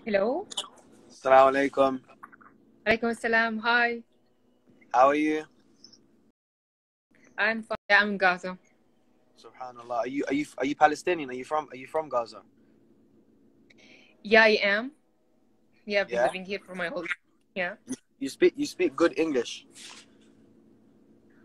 Hello. Assalamu alaikum. Alaikum assalam. Hi. How are you? I'm fine. Yeah, I'm in Gaza. Subhanallah. Are you are you are you Palestinian? Are you from are you from Gaza? Yeah, I am. Yeah, I've been Yeah? living here for my whole. Yeah. You speak you speak good English.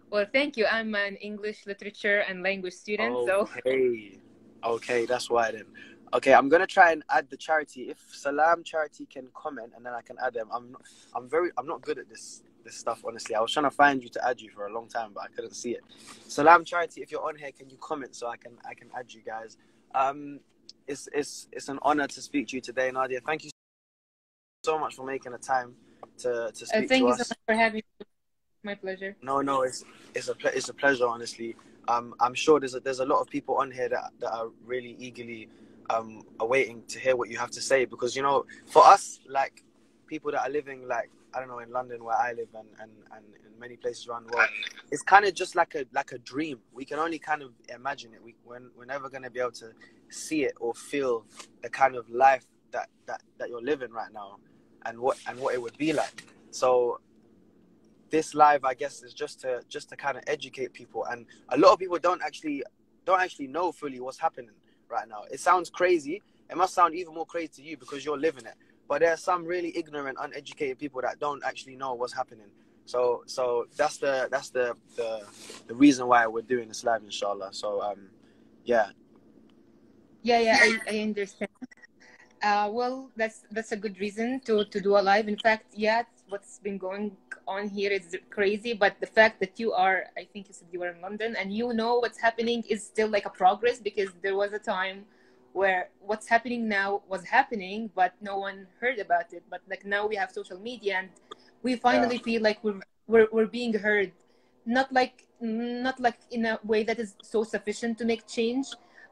Well, thank you. I'm an English literature and language student, so Okay. Okay, that's why then. Okay, I'm gonna try and add the charity. If Salam charity can comment and then I can add them. I'm not, I'm very I'm not good at this this stuff honestly. I was trying to find you to add you for a long time, but I couldn't see it. Salam charity, if you're on here, can you comment so I can I can add you guys? Um, it's it's it's an honor to speak to you today, Nadia. Thank you so much for making the time to to speak uh, speak thank to you us. so much for having me. My pleasure. No, no, it's it's a ple- it's a pleasure, honestly. Um, I'm sure there's a, there's a lot of people on here that that are really eagerly um awaiting to hear what you have to say because you know for us like people that are living like I don't know in London where I live and and, and in many places around the world, it's kind of just like a like a dream. We can only kind of imagine it. We we're, we're never gonna be able to see it or feel the kind of life that that that you're living right now and what and what it would be like. So this live i guess is just to just to kind of educate people and a lot of people don't actually don't actually know fully what's happening right now. It sounds crazy. It must sound even more crazy to you because you're living it. But there are some really ignorant uneducated people that don't actually know what's happening. So so that's the that's the the, the reason why we're doing this live inshallah. So um yeah. Yeah, yeah, I, I understand. Uh, well, that's that's a good reason to to do a live. In fact, yeah, what's been going on here is crazy. But the fact that you are, I think you said you were in London, and you know what's happening is still like a progress because there was a time where what's happening now was happening, but no one heard about it. But like now we have social media, and we finally feel like we're we're we're being heard, not like not like in a way that is so sufficient to make change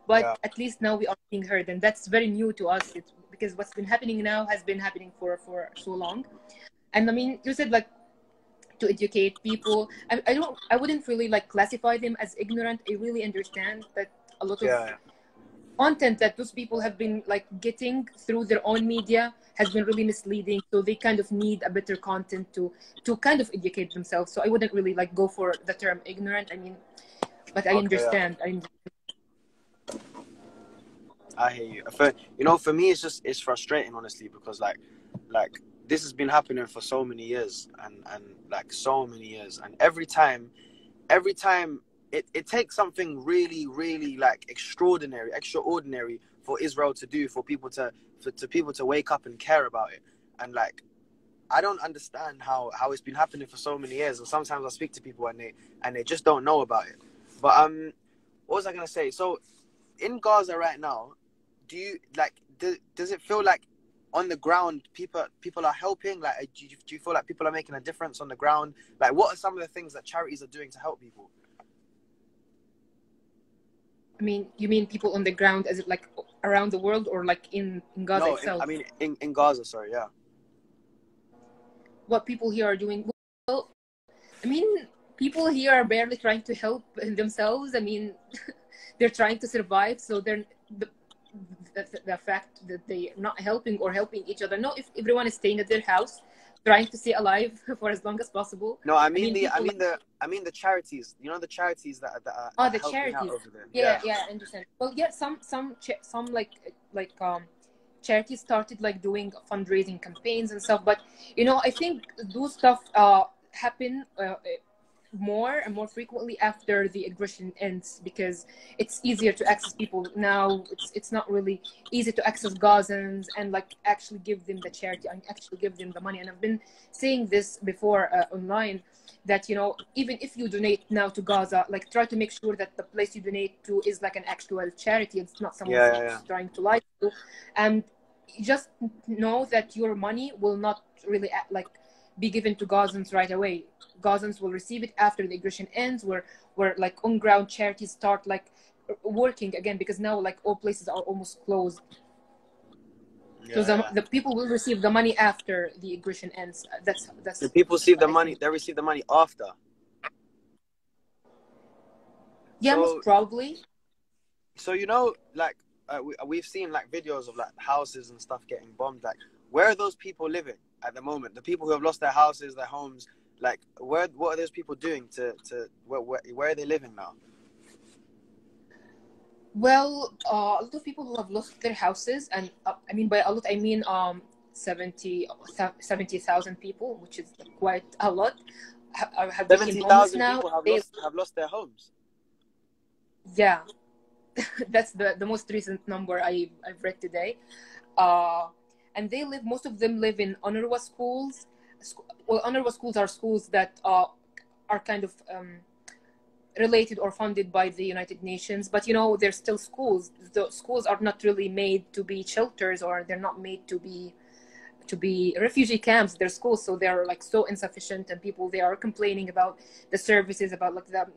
but Yeah. at least now we are being heard and that's very new to us it's, because what's been happening now has been happening for for so long and i mean you said like to educate people. I, I don't i wouldn't really like classify them as ignorant. I really understand that a lot of yeah content that those people have been like getting through their own media has been really misleading. So they kind of need a better content to to kind of educate themselves. So i wouldn't really like go for the term ignorant. I mean but i Okay, yeah. understand. I I hear you. For, you know, for me, it's just it's frustrating, honestly, because like, like this has been happening for so many years, and and like so many years, and every time, every time it it takes something really, really like extraordinary, extraordinary for Israel to do, for people to for to people to wake up and care about it, and like. I don't understand how, how it's been happening for so many years, and sometimes I speak to people and they and they just don't know about it. But um, what was I gonna say? So, in Gaza right now, do you like do, does it feel like on the ground people people are helping like uh, do you, do you feel like people are making a difference on the ground like what are some of the things that charities are doing to help people I mean, you mean people on the ground? Is it like around the world or like in, in Gaza no in, itself? i mean in, in gaza sorry yeah what people here are doing? Well, I mean, people here are barely trying to help themselves. I mean, they're trying to survive, so they're the, the, the fact that they're not helping or helping each other. No, if everyone is staying at their house, trying to stay alive for as long as possible. no i mean, mean, the i mean the i mean the charities you know the charities that, are- that are Oh, the charities. over there yeah yeah i understand well yeah some some some like like um charities started like doing fundraising campaigns and stuff but you know i think those stuff uh happen uh, more and more frequently after the aggression ends because it's easier to access people. Now it's it's not really easy to access gazans and like actually give them the charity and actually give them the money. And i've been saying this before uh, online that you know even if you donate now to gaza like try to make sure that the place you donate to is like an actual charity. It's not someone Yeah, yeah, yeah. trying to lie to you. And just know that your money will not really act like be given to Gazans right away. Gazans will receive it after the aggression ends, where where like on ground charities start like working again because now like all places are almost closed. yeah, so the, yeah. the people will receive the money after the aggression ends. That's that's. the people receive the I money think. they receive the money after Yeah, So- most probably. so you know like uh, we, we've seen like videos of like houses and stuff getting bombed. Like, where are those people living at the moment? The people who have lost their houses, their homes. Like, where what are those people doing to to where where, where are they living now? Well, uh, a lot of people who have lost their houses, and uh, I mean by a lot, I mean um 70 70,000 people, which is quite a lot. Ha- Have become Seventy homeless thousand now. people have They- lost have lost their homes. yeah that's the, the most recent number I, i've read today uh, and they live most of them live in UNRWA schools. Sc- well UNRWA schools are schools that uh, are kind of um, related or funded by the united nations but you know they're still schools. The schools are not really made to be shelters or they're not made to be to be refugee camps. They're schools so they're like so insufficient and people they are complaining about the services about like the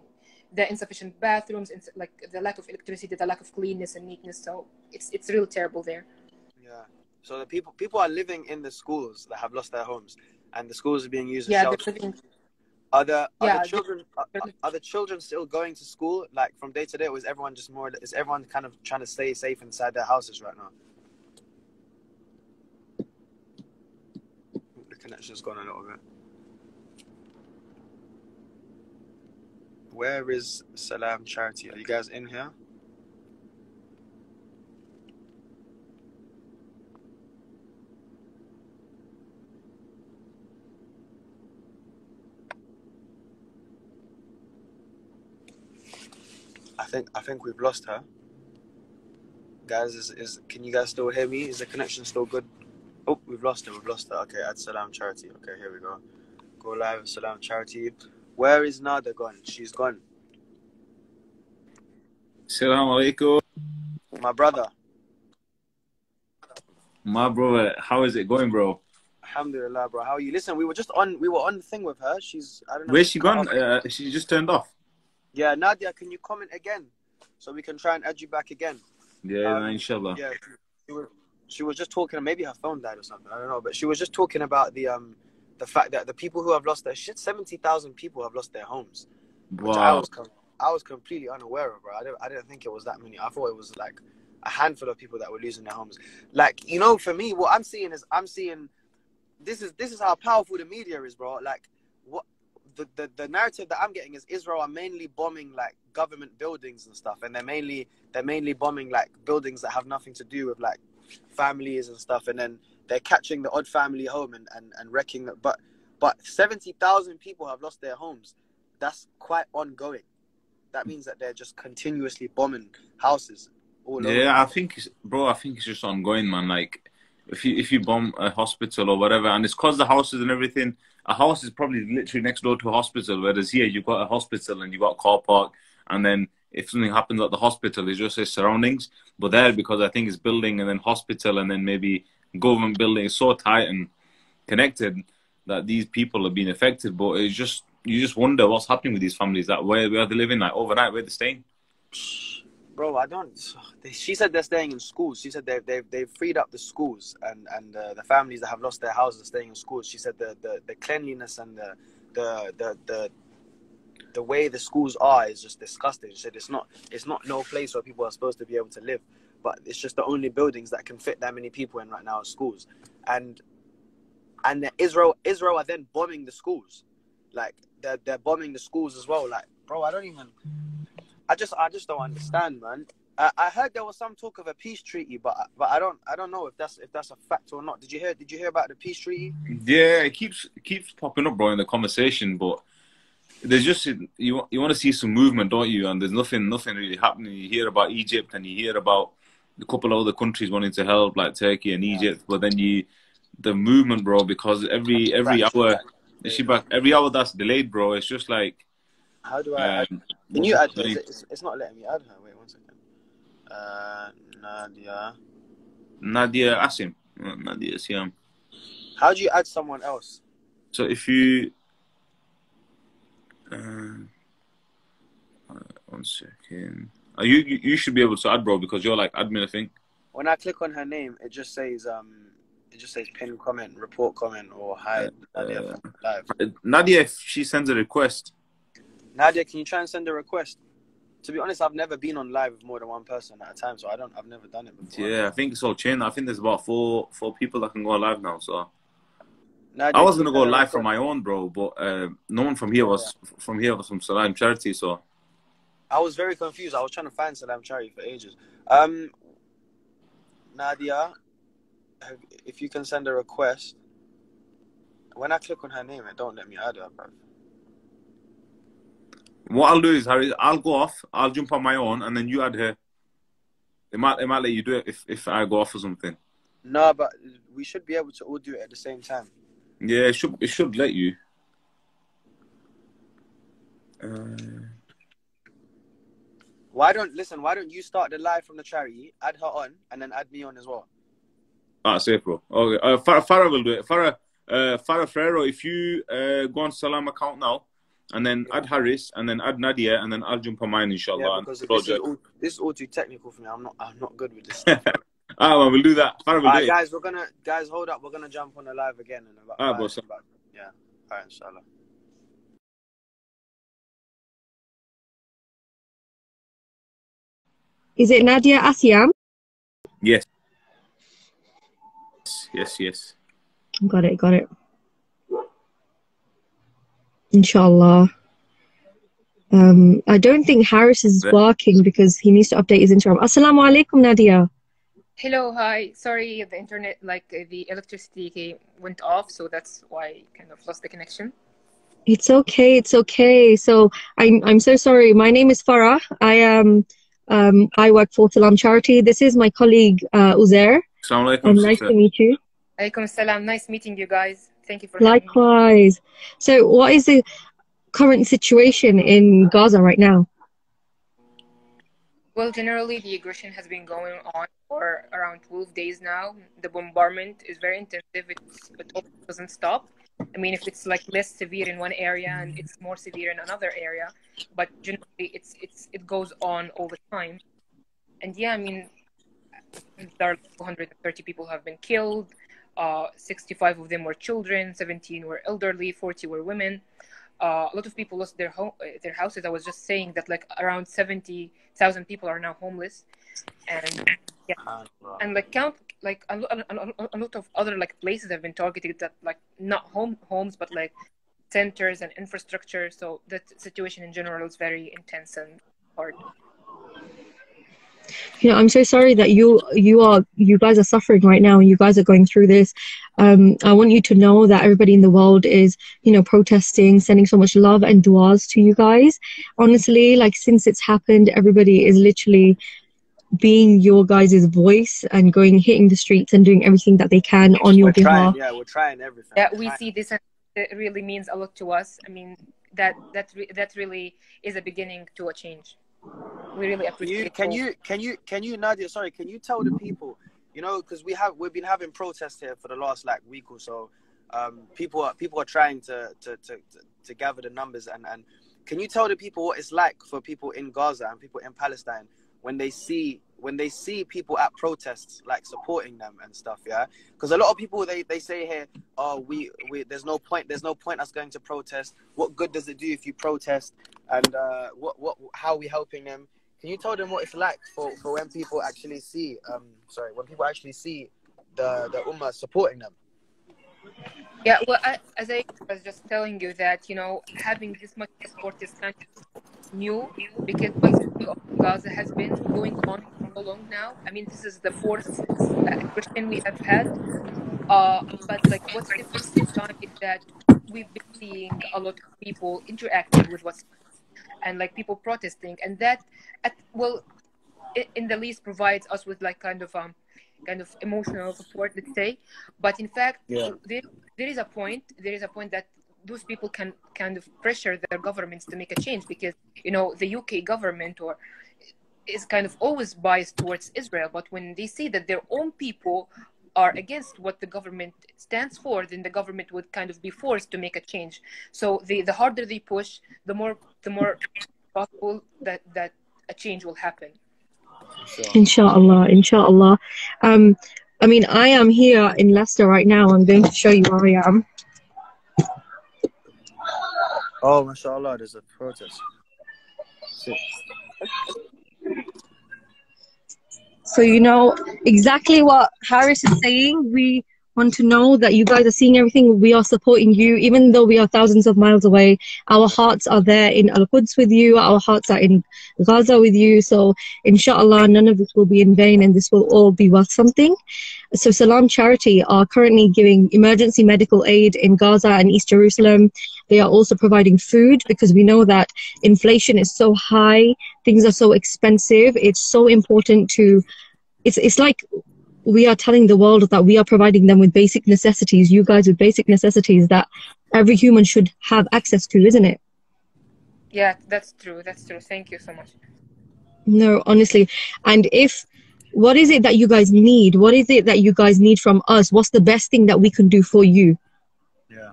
the insufficient bathrooms ins- like the lack of electricity the lack of cleanness and neatness. So it's it's really terrible there. Yeah. So the people people are living in the schools that have lost their homes, and the schools are being used as yeah shelters. they're living Are the are Yeah, the children are, are the children still going to school like from day to day, or is everyone just more? Is everyone kind of trying to stay safe inside their houses right now? The connection's gone a little bit. Where is Salam Charity? Are you guys in here? Think I think we've lost her. Guys, is, is can you guys still hear me? Is the connection still good? Oh, we've lost her. We've lost her. Okay, at Salam Charity. Okay, here we go. Go live, Salam Charity. Where is Nada gone? She's gone. Assalamu alaikum. My brother. My brother, how is it going, bro? Alhamdulillah, bro. How are you? Listen, we were just on. We were on the thing with her. She's. I don't know. Where's she gone? Uh, she just turned off. Yeah, Nadia, can you comment again, so we can try and add you back again? Yeah, Um, inshallah. Yeah, she was, she was just talking. Maybe her phone died or something. I don't know, but she was just talking about the um the fact that the people who have lost their shit, seventy thousand people have lost their homes. Which I Wow. was com- I was completely unaware of, bro. I didn't I didn't think it was that many. I thought it was like a handful of people that were losing their homes. Like you know, for me, what I'm seeing is I'm seeing this is this is how powerful the media is, bro. Like what the, the, the narrative that I'm getting is Israel are mainly bombing like government buildings and stuff, and they're mainly they're mainly bombing like buildings that have nothing to do with like families and stuff, and then they're catching the odd family home and, and, and wrecking it. But but seventy thousand people have lost their homes. That's quite ongoing. That means that they're just continuously bombing houses all over. Yeah, I think, it's, bro, I think it's just ongoing, man. Like, if you if you bomb a hospital or whatever, and it's cause the houses and everything. A house is probably literally next door to a hospital, whereas here you've got a hospital and you've got a car park, and then if something happens at the hospital, it's just its surroundings. But there, because I think it's building and then hospital and then maybe government building, is so tight and connected that these people are being affected. But it's just you just wonder what's happening with these families. That where where they living, like overnight, where they staying. Bro, I don't. She said they're staying in schools. She said they've they've, they've freed up the schools and and uh, the families that have lost their houses are staying in schools. She said the the, the cleanliness and the, the the the the way the schools are is just disgusting. She said it's not it's not no place where people are supposed to be able to live, but it's just the only buildings that can fit that many people in right now are schools, and and Israel Israel are then bombing the schools, like they're they're bombing the schools as well. Like, bro, I don't even. I just I just don't understand, man. I, I heard there was some talk of a peace treaty, but but I don't I don't know if that's if that's a fact or not. Did you hear Did you hear about the peace treaty? Yeah, it keeps it keeps popping up, bro, in the conversation. But there's just you you want to see some movement, don't you? And there's nothing nothing really happening. You hear about Egypt and you hear about a couple of other countries wanting to help, like Turkey and Egypt. But then you the movement, bro, because every every Back- hour, back. is she back? Every hour that's delayed, bro. It's just like How do I? add um, can you add her? like, Is it- It's, it's not letting me add her. Wait one second. Uh, Nadia. Nadia Asim, Uh, Nadia Siam. How do you add someone else? So if you, uh, uh, one second, uh, you you you should be able to add, bro, because you're like admin, I think. When I click on her name, it just says um, it just says pin comment, report comment, or hide Nadia Uh, from live. Uh, Nadia, if she sends a request, Nadia, can you try and send a request? to be honest, I've never been on live with more than one person at a time, so I don't. I've never done it before. Yeah, I think it's all changed. I think there's about four four people that can go live now. So Nadia, I was gonna go live from my own, bro, but uh, no one from here was from here was from Salam Charity. So I was very confused. I was trying to find Salam Charity for ages. Um, Nadia, if you can send a request. When I click on her name, it don't let me add her, bro. What I'll do is Harry, I'll go off. I'll jump on my own, and then you add her. It might it might let you do it if if I go off or something. No, but we should be able to all do it at the same time. Yeah, it should it should let you. Uh, Why don't listen? Why don't you start the live from the charity, add her on, and then add me on as well? ah, safe, bro. Okay, uh, Farah, Farah will do it. Farah, uh, Farah Ferrero, if you uh, go on Salam account now, and then add Harris, and then add Nadia, and then I'll jump on mine, inshallah. Yeah, because this is, project. all, this is all too technical for me. I'm not. I'm not good with this. Ah, well, we'll do that. Farah will All do right, guys, we're gonna guys hold up. We're gonna jump on the live again in about. All right, five- boss. about- yeah. All right, inshallah. Is it Nadia Asiam? Yes. Yes, yes. Got it, got it. Inshallah. Um, I don't think Harris is working because he needs to update his Instagram. Assalamu alaikum, Nadia. Hello, hi. Sorry, the internet, like uh, the electricity went off, so that's why I kind of lost the connection. It's okay, it's okay. So I'm I'm so sorry. My name is Farah. I am um I work for Salam Charity. This is my colleague uh, Uzair. Assalamu alaikum. Um, nice sister. to meet you. Alaikum salam. Nice meeting you guys. Thank you for. Likewise. So what is the current situation in Gaza right now? Well, generally, the aggression has been going on for around 12 days now. The bombardment is very intensive. It's, it doesn't stop. I mean, if it's like less severe in one area and it's more severe in another area, but generally, it's it's it goes on all the time. And yeah, I mean, there are 230 people have been killed. Uh, 65 of them were children, 17 were elderly, 40 were women. Uh, a lot of people lost their home, their houses. I was just saying that like around 70,000 people are now homeless, and SubhanAllah. and like count like a, a, a lot of other like places have been targeted that like not home homes but like centers and infrastructure. So the situation in general is very intense and hard. You know i'm so sorry that you you are you guys are suffering right now and you guys are going through this um i want you to know that everybody in the world is you know protesting sending so much love and duas to you guys honestly like since it's happened everybody is literally being your guys' voice and going hitting the streets and doing everything that they can on your we're trying, behalf yeah, we're trying everything. Yeah, We're we trying. see this and it really means a lot to us. I mean that that re- that really is a beginning to a change. We really Can appreciate. you can you can you can you Nadia? Sorry, can you tell the people? You know, because we have we've been having protests here for the last like week or so. Um, people are people are trying to to, to, to to gather the numbers and and can you tell the people what it's like for people in Gaza and people in Palestine when they see when they see people at protests like supporting them and stuff yeah? Because a lot of people they, they say here oh we, we there's no point there's no point us going to protest. What good does it do if you protest? And uh, what what how are we helping them? Can you tell them what it's like for, for when people actually see um sorry when people actually see the the ummah supporting them? Yeah, well, I, as I was just telling you that you know having this much support is kind of new because basically Gaza has been going on for so long now. I mean, this is the fourth question we have had. Uh, but like what's different this time is that we've been seeing a lot of people interacting with what's and like people protesting, and that at, well, i- in the least provides us with like kind of um kind of emotional support, let's say. But in fact, Yeah. there, there is a point. There is a point that those people can kind of pressure their governments to make a change because you know the UK government or is kind of always biased towards Israel. But when they see that their own people are against what the government stands for, then the government would kind of be forced to make a change. So the the harder they push, the more the more possible that that a change will happen. Inshallah, inshallah. Um, I mean, I am here in Leicester right now. I'm going to show you where I am. Oh mashallah there's a protest So you know exactly what Harris is saying. We want to know that you guys are seeing everything. We are supporting you, even though we are thousands of miles away. Our hearts are there in Al Quds with you. Our hearts are in Gaza with you. So, inshallah, none of this will be in vain and this will all be worth something. So, Salam Charity are currently giving emergency medical aid in Gaza and East Jerusalem. They are also providing food because we know that inflation is so high, things are so expensive. It's so important to, it's, it's like we are telling the world that we are providing them with basic necessities, you guys with basic necessities that every human should have access to, isn't it? Yeah, that's true. That's true. Thank you so much. No, honestly. And if, what is it that you guys need? What is it that you guys need from us? What's the best thing that we can do for you? Yeah.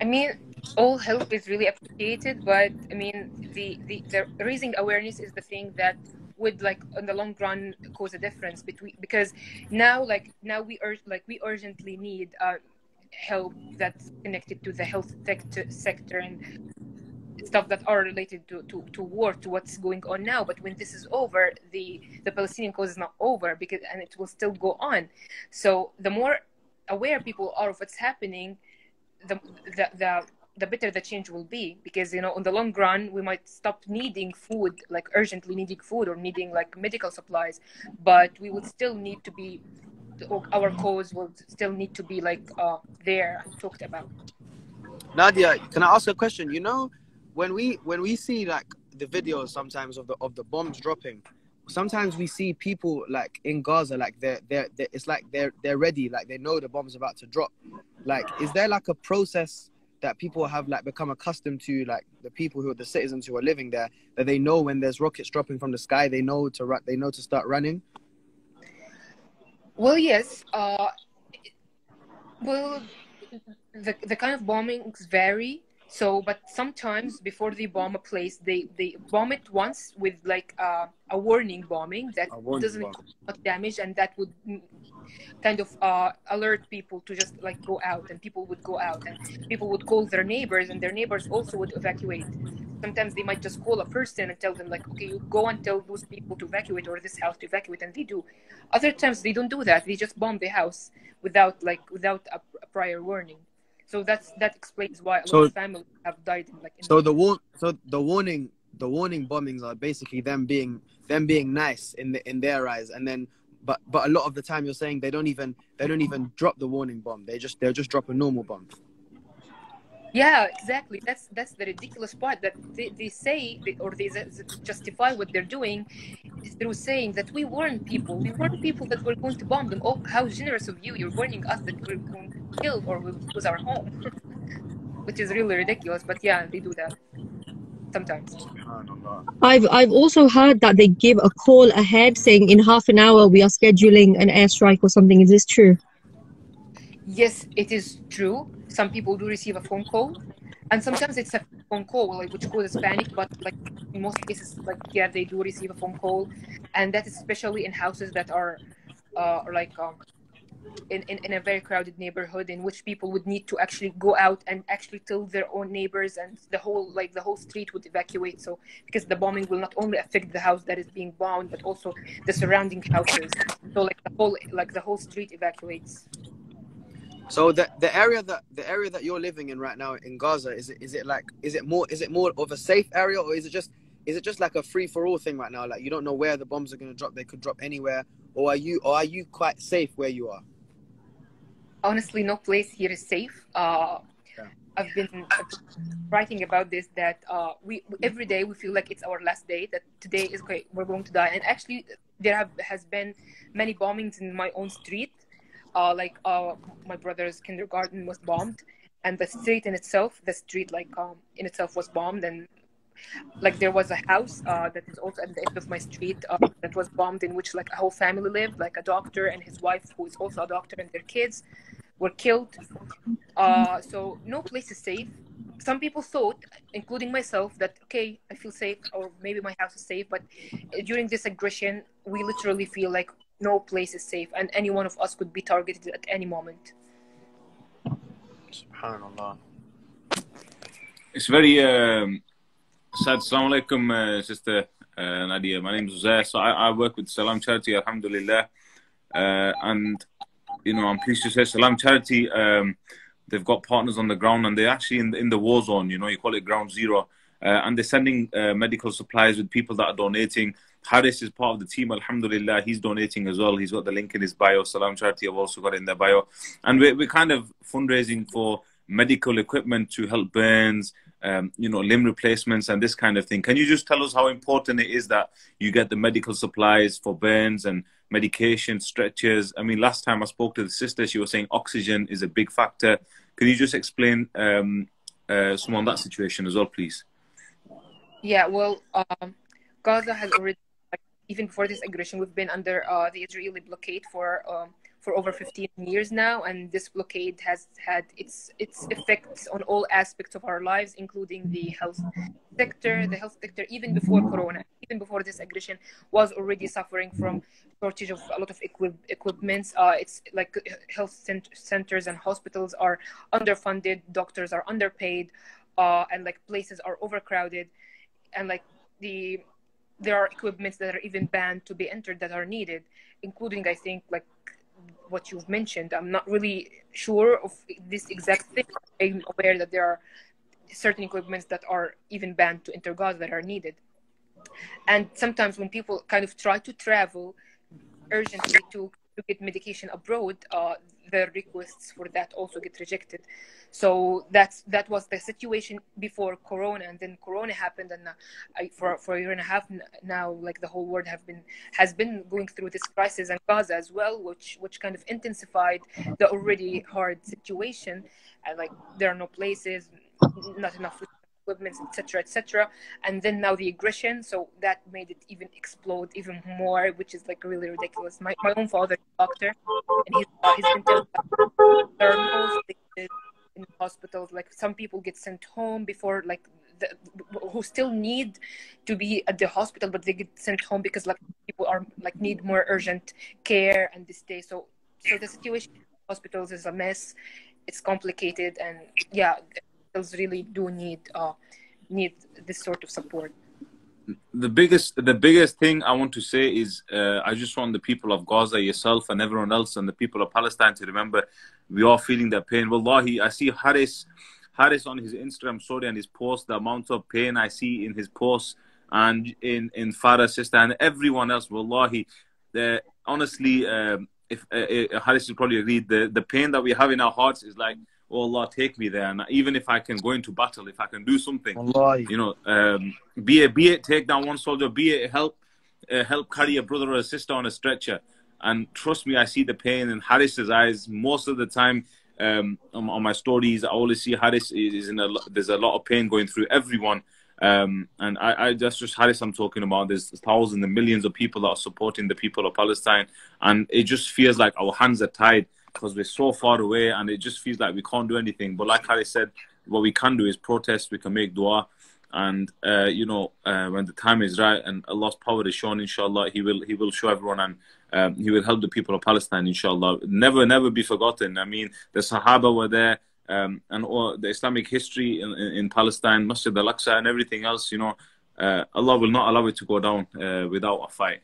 I mean, all help is really appreciated, but I mean, the, the, the raising awareness is the thing that would like in the long run cause a difference between because now like now we urge like we urgently need uh, help that's connected to the health sector, sector and stuff that are related to, to, to war to what's going on now. But when this is over the the palestinian cause is not over because and it will still go on. So the more aware people are of what's happening the the, the the better the change will be because you know in the long run we might stop needing food like urgently needing food or needing like medical supplies but we would still need to be our cause will still need to be like uh, there talked about Nadia, can I ask a question? You know, when we when we see like the videos sometimes of the of the bombs dropping, sometimes we see people like in Gaza, like they're, they're, they're it's like they're they're ready, like they know the bomb's about to drop. Like, is there like a process that people have like become accustomed to, like the people who are the citizens who are living there, that they know when there's rockets dropping from the sky, they know to run, they know to start running. Well, yes. Uh, well, the the kind of bombings vary. So, but sometimes before they bomb a place, they they bomb it once with like uh, a warning bombing that warning doesn't cause damage, and that would kind of uh, alert people to just like go out, and people would go out, and people would call their neighbors, and their neighbors also would evacuate. Sometimes they might just call a person and tell them like, okay, you go and tell those people to evacuate or this house to evacuate, and they do. Other times they don't do that; they just bomb the house without like without a, a prior warning. So that's that explains why a So- lot of families have died in like in So the war, so the warning, the warning bombings are basically them being them being nice in the, in their eyes, and then but but a lot of the time you're saying they don't even they don't even drop the warning bomb. They just they'll just drop a normal bomb. Yeah, exactly. That's that's the ridiculous part that they, they say they, or they justify what they're doing is through saying that we warn people. We warn people that we're going to bomb them. Oh, how generous of you! You're warning us that we're going to kill or we'll lose our home, which is really ridiculous. But yeah, they do that sometimes. I've I've also heard that they give a call ahead saying in half an hour we are scheduling an airstrike or something. Is this true? Yes, it is true. Some people do receive a phone call, and sometimes it's a phone call, like which causes panic. But like in most cases, like yeah, they do receive a phone call, and that is especially in houses that are, uh, like um, in, in in a very crowded neighborhood in which people would need to actually go out and actually tell their own neighbors, and the whole like the whole street would evacuate. So because the bombing will not only affect the house that is being bombed, but also the surrounding houses. So like the whole like the whole street evacuates. So the the area that the area that you're living in right now in Gaza is it is it like is it more is it more of a safe area or is it just is it just like a free for all thing right now? Like you don't know where the bombs are gonna drop. They could drop anywhere. Or are you or are you quite safe where you are? honestly no place here is safe uh, Yeah. i've been writing about this that uh, we every day we feel like it's our last day that today is great we're going to die and actually there have has been many bombings in my own street uh, like uh, my brother's kindergarten was bombed and the street in itself the street like um, in itself was bombed and like there was a house uh, that is also at the end of my street uh, that was bombed in which like a whole family lived like a doctor and his wife who is also a doctor and their kids were killed. Uh, so no place is safe. Some people thought including myself that okay i feel safe or maybe my house is safe but during this aggression we literally feel like no place is safe and any one of us could be targeted at any moment Subhanallah. It's very um, sad. Assalamu alaikum, uh, sister. uh, Nadia. My name is Uzair. So I, I work with Salam Charity, Alhamdulillah. Uh, and, you know, I'm pleased to say Salam Charity, um, they've got partners on the ground and they're actually in, in the war zone, you know, you call it ground zero. Uh, and they're sending uh, medical supplies with people that are donating. Harris is part of the team, Alhamdulillah. He's donating as well. He's got the link in his bio. Salam Charity have also got it in their bio. And we're, we're kind of fundraising for medical equipment to help burns, um, you know, limb replacements and this kind of thing. Can you just tell us how important it is that you get the medical supplies for burns and medication, stretchers? I mean, last time I spoke to the sister, she was saying oxygen is a big factor. Can you just explain um, uh, some on that situation as well, please? Yeah, well, um, Gaza has already, even before this aggression, we've been under uh, the Israeli blockade for um, for over 15 years now, and this blockade has had its its effects on all aspects of our lives, including the health sector. The health sector, even before Corona, even before this aggression, was already suffering from shortage of a lot of equip- equipments. Uh, it's like health cent- centers and hospitals are underfunded, doctors are underpaid, uh, and like places are overcrowded, and like the there are equipments that are even banned to be entered that are needed, including I think like what you've mentioned. I'm not really sure of this exact thing. I'm aware that there are certain equipments that are even banned to enter Gaza that are needed. And sometimes when people kind of try to travel urgently to, to get medication abroad, uh, requests for that also get rejected. So that's that was the situation before Corona, and then Corona happened, and uh, I, for for a year and a half now, like the whole world have been has been going through this crisis, and Gaza as well, which which kind of intensified the already hard situation. And like there are no places, not enough equipment, etc., etc. And then now the aggression, so that made it even explode even more, which is like really ridiculous. My my own father, doctor, and he's, he's been spaces in hospitals. Like some people get sent home before like the, who still need to be at the hospital, but they get sent home because like people are like need more urgent care and this day. So so the situation hospitals is a mess. It's complicated and yeah, really do need uh, need this sort of support the biggest the biggest thing I want to say is uh, I just want the people of Gaza, yourself and everyone else, and the people of Palestine to remember we are feeling that pain. Wallahi, I see Harris Haris on his Instagram story and his post, the amount of pain I see in his post and in in Farah's sister and everyone else. Wallahi, the honestly, um, if uh, uh, Harris will probably agree, the the pain that we have in our hearts is like oh Allah, take me there. And even if I can go into battle, if I can do something, Allah. you know, um, be it be it take down one soldier, be it help uh, help carry a brother or a sister on a stretcher. And trust me, I see the pain in Harris's eyes most of the time. Um, on, on, my stories, I always see Harris is in a lot there's a lot of pain going through everyone. Um, and I, I, that's just Harris I'm talking about. There's thousands and millions of people that are supporting the people of Palestine, and it just feels like our hands are tied because we're so far away and it just feels like we can't do anything. But like Harry said, what we can do is protest, we can make dua. And uh, you know, uh, when the time is right and Allah's power is shown, inshallah, He will He will show everyone and um, He will help the people of Palestine, inshallah. Never, never be forgotten. I mean, the Sahaba were there, um, and all the Islamic history in, in, in Palestine, Masjid al-Aqsa, and everything else. You know, uh, Allah will not allow it to go down uh, without a fight.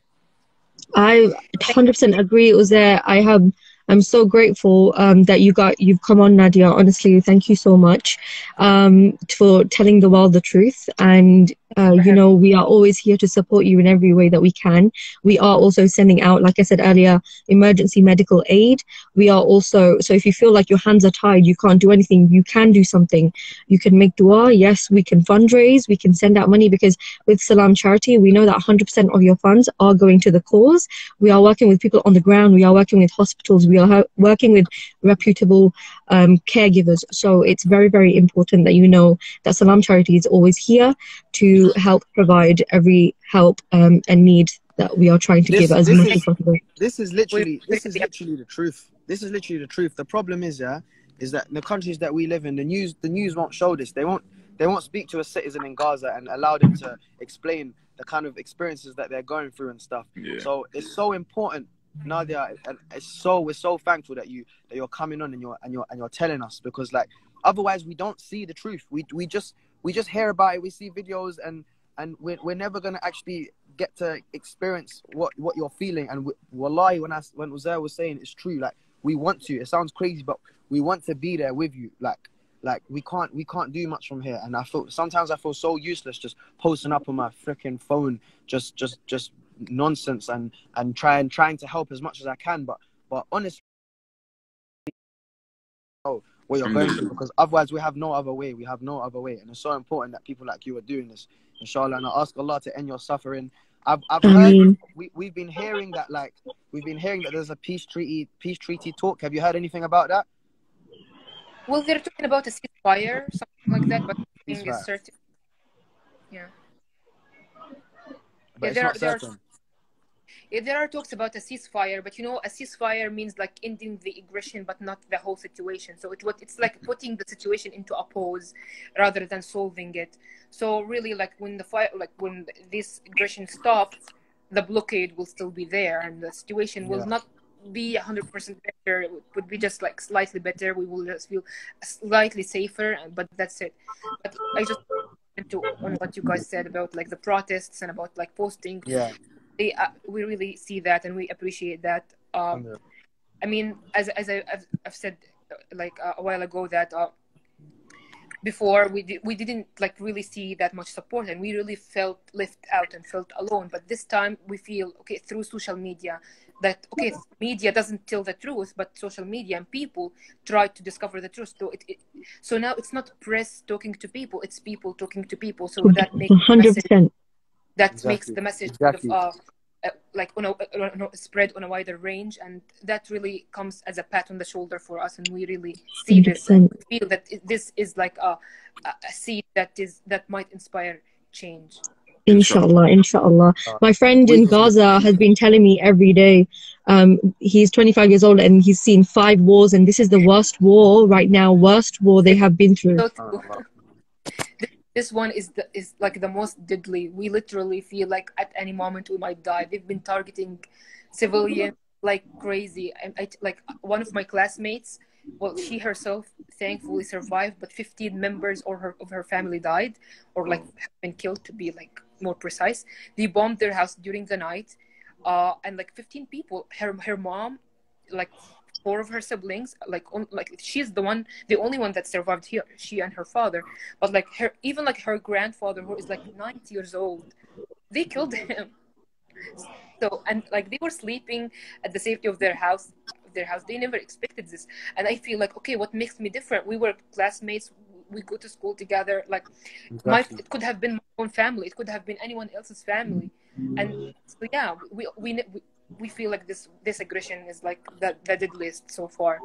I 100% agree. There. I have I'm so grateful um, that you got you've come on, Nadia. Honestly, thank you so much um, for telling the world the truth. And uh, you know, we are always here to support you in every way that we can. We are also sending out, like I said earlier, emergency medical aid. We are also so if you feel like your hands are tied, you can't do anything. You can do something. You can make dua. Yes, we can fundraise. We can send out money because with Salam Charity, we know that 100% of your funds are going to the cause. We are working with people on the ground. We are working with hospitals. We we are working with reputable um, caregivers. So it's very, very important that you know that Salam Charity is always here to help provide every help um, and need that we are trying to this, give as much is, as possible. This is literally this is literally the truth. This is literally the truth. The problem is, yeah, is that in the countries that we live in, the news the news won't show this. They won't they won't speak to a citizen in Gaza and allow them to explain the kind of experiences that they're going through and stuff. Yeah. So it's so important Nadia, it's so we're so thankful that you that you're coming on and you're and you're and you're telling us because like otherwise we don't see the truth. We we just we just hear about it. We see videos and and we're, we're never gonna actually get to experience what what you're feeling. And w- wallahi, when I when Uzair was saying it's true, like we want to. It sounds crazy, but we want to be there with you. Like like we can't we can't do much from here. And I feel sometimes I feel so useless just posting up on my freaking phone, just just just nonsense and and trying trying to help as much as I can. But but honestly, oh, what you're going through because otherwise we have no other way. We have no other way, and it's so important that people like you are doing this, inshallah. And I ask Allah to end your suffering. I've, I've heard Ameen. we, we've been hearing that like we've been hearing that there's a peace treaty peace treaty talk. Have you heard anything about that? Well, they're talking about a ceasefire, something like that, but nothing Ceasefire. is certain. Yeah. But Yeah, it's there not are- there are- certain. Yeah, there are talks about a ceasefire, but you know, a ceasefire means like ending the aggression, but not the whole situation. So it what it's like mm-hmm. putting the situation into a pause rather than solving it. So really, like when the fire, like when this aggression stops, the blockade will still be there, and the situation will Yeah. not be hundred percent better. It would be just like slightly better. We will just feel slightly safer, but that's it. But I just to on what you guys said about like the protests and about like posting Yeah. They, uh, we really see that and we appreciate that. Um, Alhamdulillah. I mean, as as I, I've, I've said uh, like uh, a while ago that uh, before we di- we didn't like really see that much support and we really felt left out and felt alone. But this time we feel okay through social media that okay media doesn't tell the truth, but social media and people try to discover the truth. So it, it so now it's not press talking to people; it's people talking to people. So that makes the hundred message percent. That Exactly. makes the message Exactly. kind of, uh, uh, like on a, on a spread on a wider range and that really comes as a pat on the shoulder for us and we really see this and feel that this is like a, a a seed that is that might inspire change Inshallah, inshallah. Uh, My friend in Gaza has been telling me every day. Um, he's 25 years old and he's seen five wars, and this is the worst war right now, worst war they have been through. This one is the is like the most deadly. We literally feel like at any moment we might die. They've been targeting civilians like crazy. And I, like one of my classmates well she herself thankfully survived but 15 members or her of her family died or like have been killed to be like more precise. They bombed their house during the night uh and like 15 people her her mom like four of her siblings like on, like she's the one the only one that survived here she and her father. But like her even like her grandfather who is like 90 years old they killed him. So and like they were sleeping at the safety of their house their house. They never expected this. And i feel like okay what makes me different? We were classmates. We go to school together. Like my it could have been my own family. It could have been anyone else's family. And mm. so yeah we we we, we feel like this this aggression is like the, the deadliest so far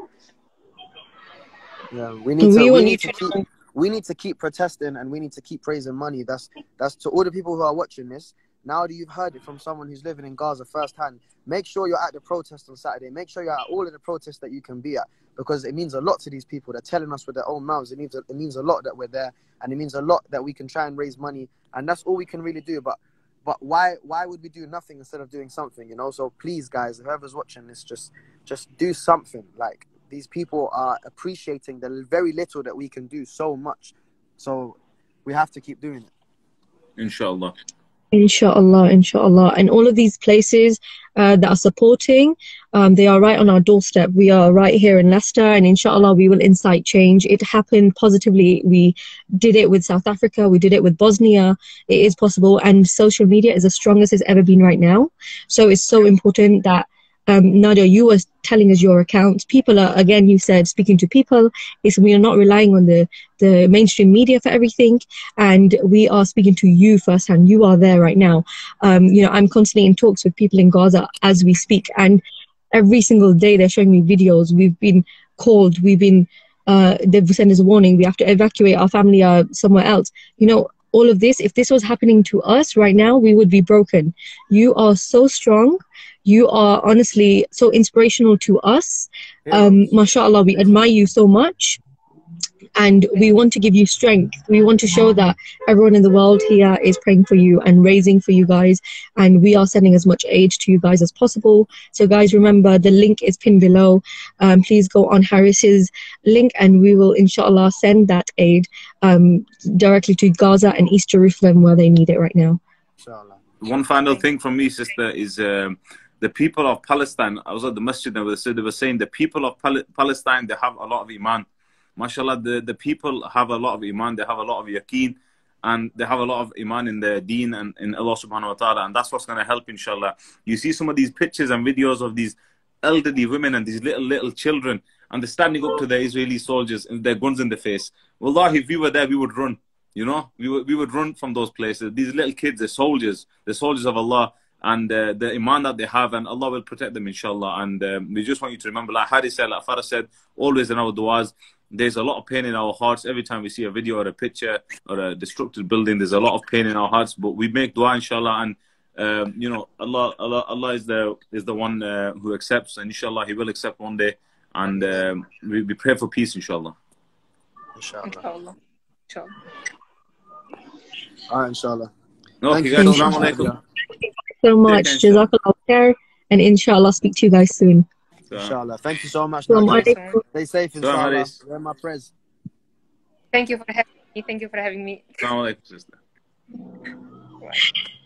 Yeah, we need to. We We, want need to to keep. We need to keep protesting, and we need to keep raising money. That's that's to all the people who are watching this. Now that you've heard it from someone who's living in Gaza firsthand, make sure you're at the protest on Saturday. Make sure you're at all of the protests that you can be at, because it means a lot to these people. They're telling us with their own mouths. It means it means a lot that we're there, and it means a lot that we can try and raise money, and that's all we can really do. But but why why would we do nothing instead of doing something? You know. So please, guys, whoever's watching this, just just do something. Like these people are appreciating the very little that we can do so much. So we have to keep doing it. Inshallah. Inshallah, inshallah. And all of these places uh, that are supporting, um, they are right on our doorstep. We are right here in Leicester, and inshallah, we will incite change. It happened positively. We did it with South Africa, we did it with Bosnia. It is possible, and social media is the strongest it's ever been right now. So it's so important that. Um, Nadia, you were telling us your account. People are, again, you said, speaking to people. Is we are not relying on the, the mainstream media for everything and we are speaking to you firsthand. You are there right now. Um, you know, I'm constantly in talks with people in Gaza as we speak, and every single day they're showing me videos. We've been called. We've been. Uh, they've sent us a warning. We have to evacuate. Our family are somewhere else. You know, all of this. If this was happening to us right now, we would be broken. You are so strong. You are honestly so inspirational to us. Um, mashallah, we admire you so much and we want to give you strength. We want to show that everyone in the world here is praying for you and raising for you guys, and we are sending as much aid to you guys as possible. So, guys, remember the link is pinned below. Um, please go on Harris's link, and we will, inshallah, send that aid um, directly to Gaza and East Jerusalem where they need it right now. Inshallah. one final thing from me, sister, is um, the people of Palestine. I was at the masjid and they were saying the people of Pal- Palestine they have a lot of iman. Mashallah, the, the people have a lot of iman. They have a lot of yaqeen, and they have a lot of iman in their deen and in Allah Subhanahu wa Taala, and that's what's going to help, inshallah. You see some of these pictures and videos of these elderly women and these little little children, and they're standing up to the Israeli soldiers and their guns in the face. Wallahi, if we were there, we would run. You know, we would, we would run from those places. These little kids, they're soldiers, they're soldiers of Allah, and uh, the iman that they have, and Allah will protect them, inshallah. And um, we just want you to remember, like Harris said, like Farah said, always in our du'as, there's a lot of pain in our hearts every time we see a video or a picture or a destructive building. There's a lot of pain in our hearts, but we make dua, inshallah, and um, you know, Allah, Allah, Allah is the is the one uh, who accepts, and inshallah, He will accept one day. And um, we, we pray for peace, inshallah. Inshallah. Inshallah. Inshallah. All right, inshallah. No, Thank you you. guys, Thank you. so much. Jazakallah khair. And inshallah, speak to you guys soon. Inshallah. Thank you so much. Assalamu Nadia. alaikum. Stay safe, Salam inshallah. Wear my prayers. Thank you for having me. Thank you for having me. Assalamu alaikum, sister. Bye.